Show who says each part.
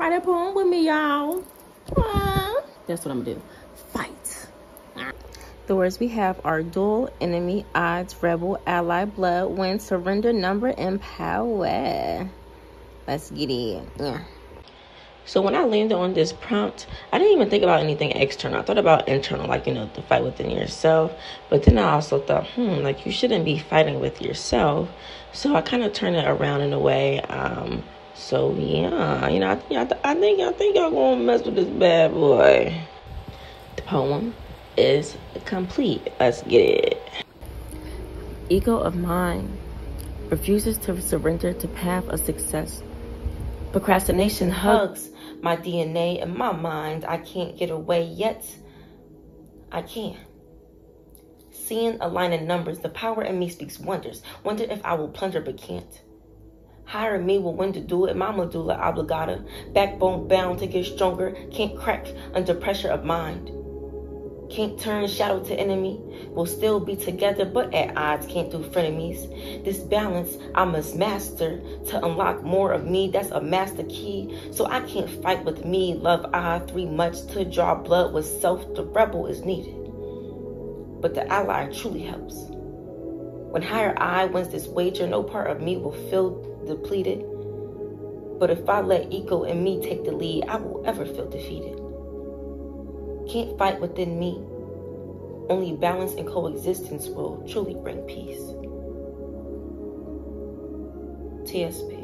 Speaker 1: Write a poem with me, y'all. That's what I'm gonna do. Fight. The words we have are duel, enemy, odds, rebel, ally, blood, win, surrender, number, and power. Let's get it. Yeah. So when I landed on this prompt, I didn't even think about anything external. I thought about internal, like, you know, the fight within yourself. But then I also thought, hmm, like you shouldn't be fighting with yourself. So I kind of turned it around in a way. Um, so yeah, you know, I think I, th- I think I think y'all gonna mess with this bad boy. The poem is complete. Let's get it. Ego of mine refuses to surrender to path of success. Procrastination hugs my DNA and my mind. I can't get away yet. I can. Seeing a line of numbers, the power in me speaks wonders. Wonder if I will plunder but can't. Hire me will when to do it. My medulla oblongata. backbone bound to get stronger. Can't crack under pressure of mind. Can't turn shadow to enemy. We'll still be together, but at odds can't do frenemies. This balance I must master to unlock more of me. That's a master key. So I can't fight with me. Love I three much to draw blood with self. The rebel is needed. But the ally truly helps. When higher I wins this wager, no part of me will feel depleted. But if I let ego and me take the lead, I will ever feel defeated can't fight within me. Only balance and coexistence will truly bring peace. TSP.